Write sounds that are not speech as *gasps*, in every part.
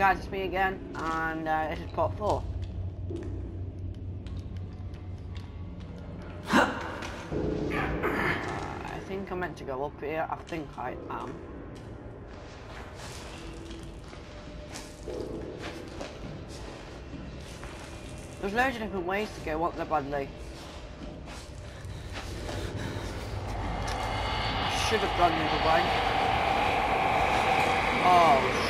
guys, it's me again, and uh, this is part four. Uh, I think I'm meant to go up here. I think I am. There's loads of different ways to go, up the Bradley? I should have gone the other way. Oh,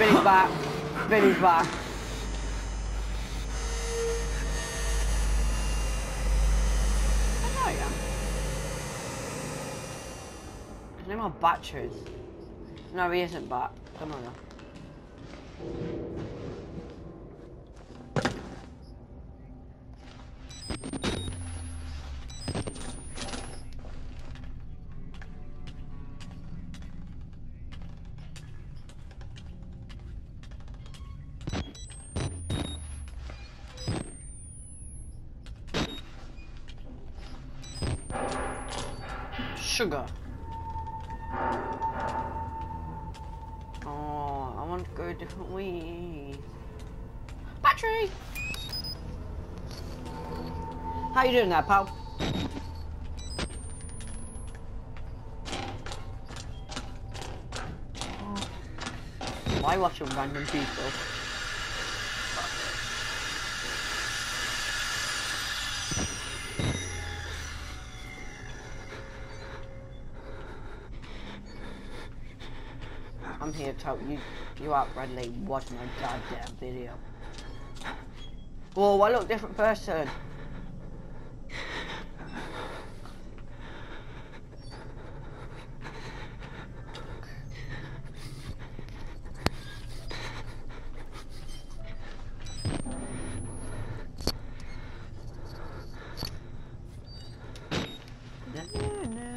Spinning back, spinning back. I know. There's no more batteries. No, he isn't back. Come on now. Sugar. Oh, I want to go a different way. Battery! How you doing there, pal? Why watching random people? I'm here to tell you, you out, Bradley, watch my goddamn video. Whoa, I look different person. Na, na, na, na.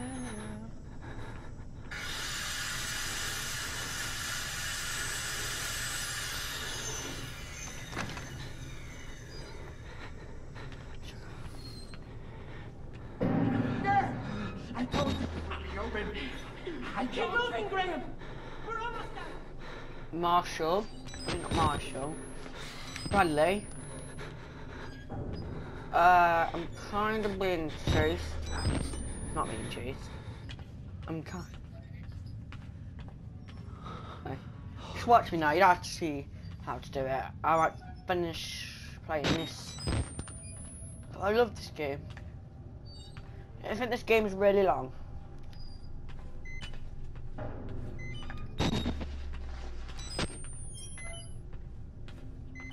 I told you to open. I moving, Graham. We're almost. Marshall, not Marshall, Bradley. Uh, I'm kind of being chased. Not being chased. I'm kind. Just watch me now. You don't have to see how to do it. I might finish playing this. I love this game. I think this game is really long.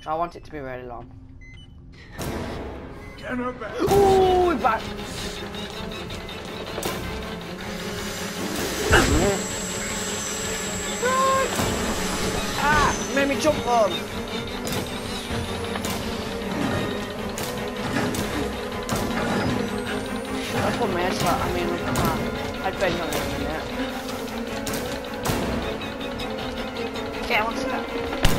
I want it to be really long. Get her back. Ooh, back. ah, made me jump on. I put my headset, I mean, with my headband on it in a minute. Okay, what's that?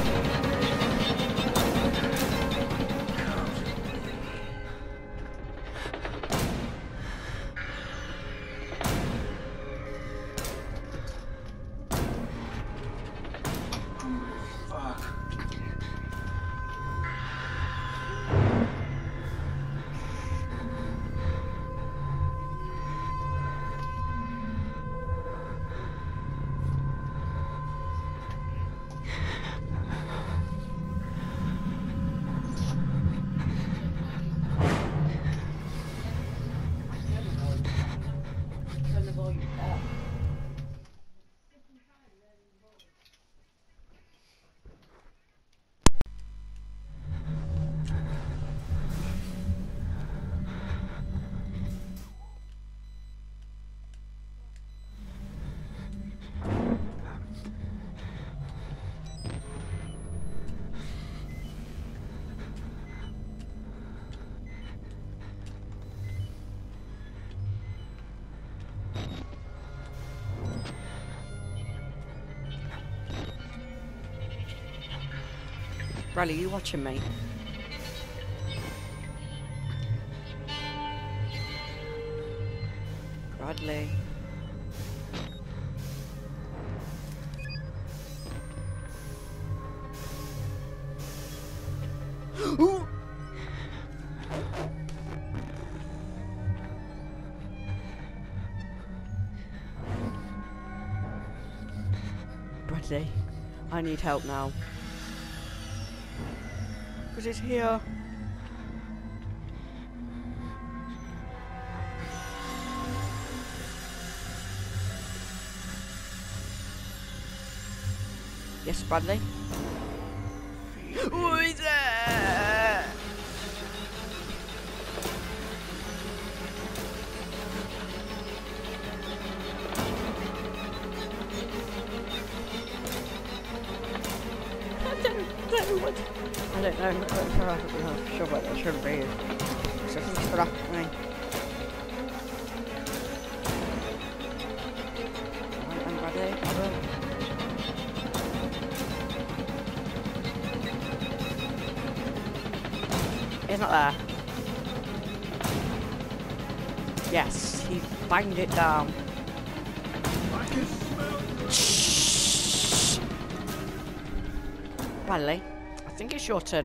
我明。Riley, you watching me? Bradley. *gasps* Bradley, I need help now. It's here. Yes, Bradley? Sure what that should be. I'm. I. He's not there. Yes, he banged it down. Bradley, I think it's your turn.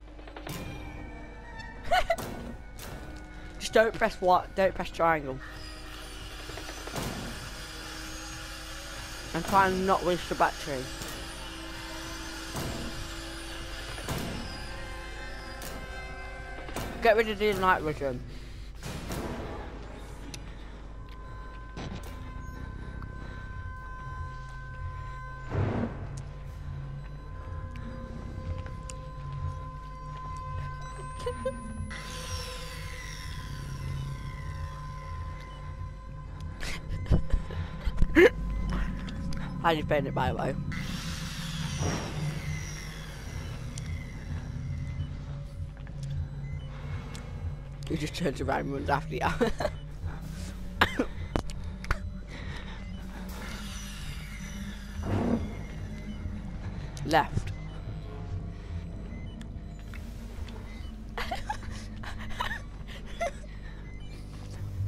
Just don't press what? Don't press triangle. And try and not waste the battery. Get rid of the night vision. Do you spend it by the way? He just turns around and runs after you. *laughs* Left. *laughs*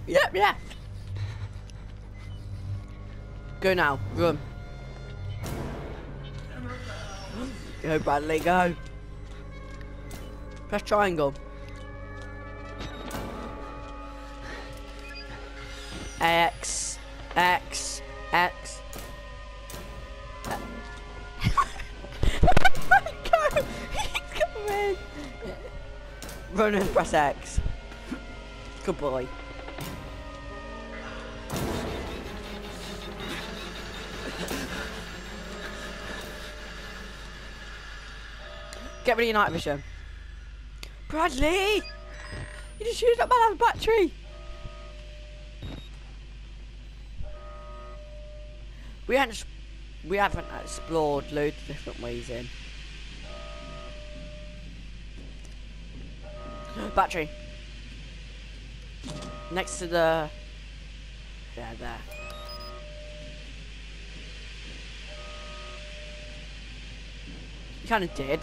yep, left. Go now, run. Go Bradley, go. Press triangle. X, X, X. *laughs* Go! *laughs* He's coming! Run and press X. Good boy. Get rid of your night vision. Bradley! You just used up my last battery! We haven't we haven't explored loads of different ways in. Battery. Next to the there there. You kinda did.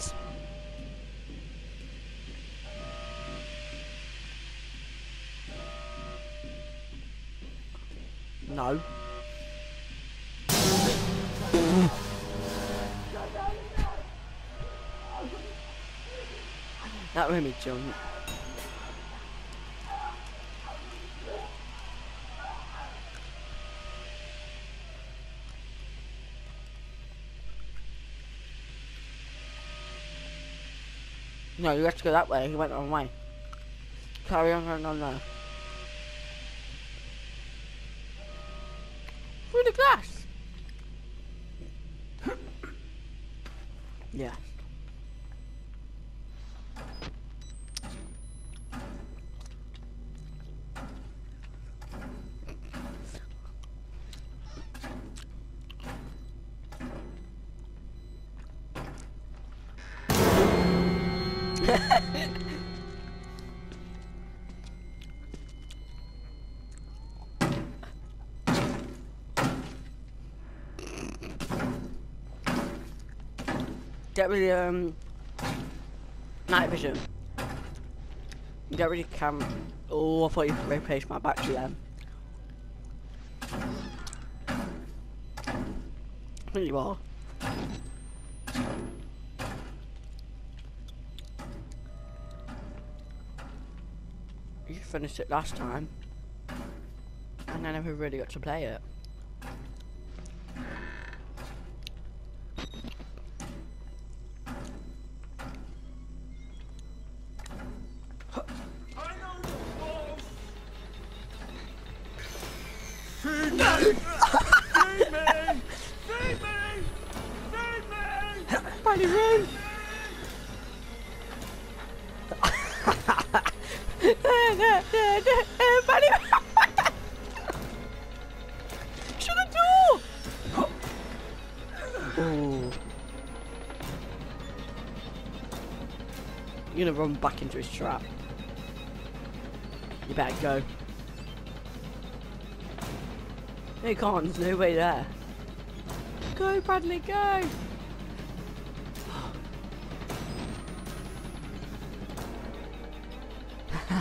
No. That made me jump. No, you have to go that way. He went the wrong way. Carry on going on there. Get rid of um, night vision. Get rid of cam. Oh, I thought you replaced my battery then. There you are. You finished it last time. And I never really got to play it. You're gonna run back into his trap. You better go. No, you can't. There's no way there. Go, Bradley, go!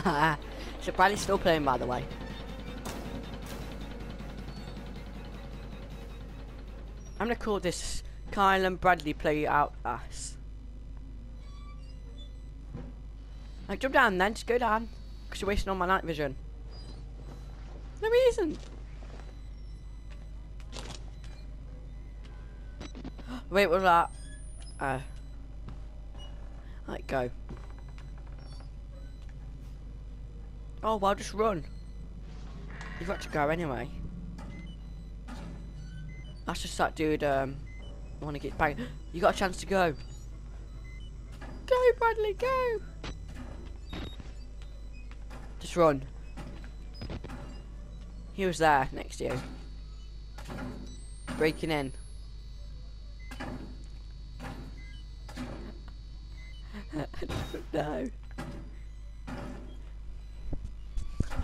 *sighs* so Bradley's still playing, by the way. I'm gonna call this Kyle and Bradley play out us. Like, jump down then, just go down. Because you're wasting all my night vision. No reason. *gasps* Wait, what was that? Uh. Right, go. Oh, well, just run. You've got to go anyway. That's just that dude, um, I want to get back. *gasps* You got a chance to go. Go, Bradley, go! Run. He was there, next to you. Breaking in. no.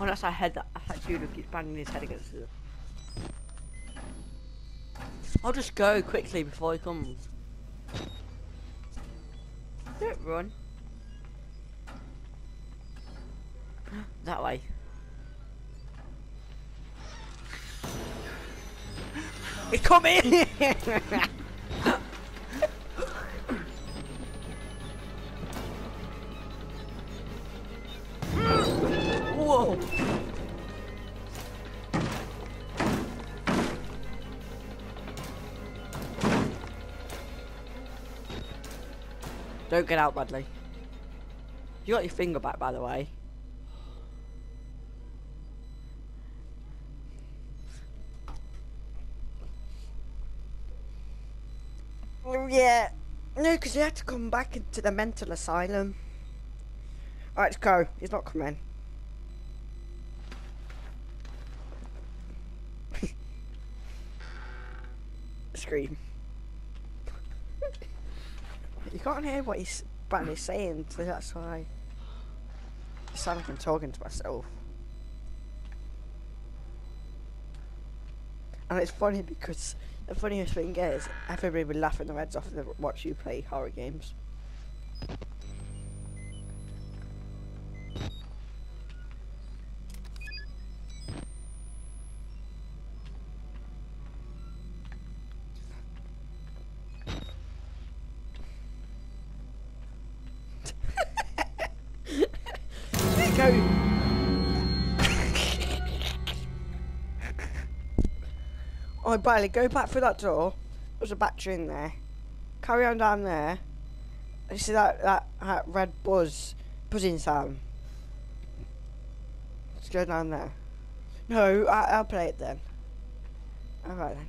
Oh, that's our head. That, that dude who keeps banging his head against the... I'll just go quickly before he comes. Don't run. That way. He's coming! Whoa! Don't get out, Bradley. You got your finger back, by the way. Oh, yeah. Because he had to come back into the mental asylum. Alright, let's go. He's not coming. *laughs* Scream. you can't hear what he's Bradley's saying, so that's why. I sound like I'm talking to myself. And it's funny because the funniest thing is, everybody would laugh their heads off and watch you play horror games. Oh, go back through that door. There's a battery in there. Carry on down there. You see that, that, that red buzz, buzzing sound? Let's go down there. No, I, I'll play it then. Alright then.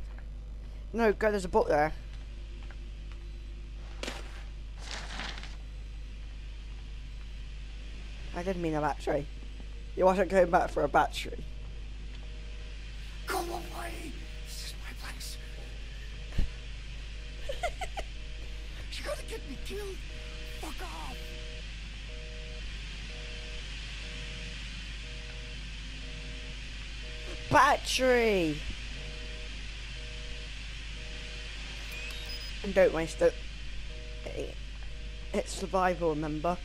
No, go, there's a book there. I didn't mean a battery. You wasn't going back for a battery. Go away! Fuck off. Battery! And don't waste it. It's survival, remember?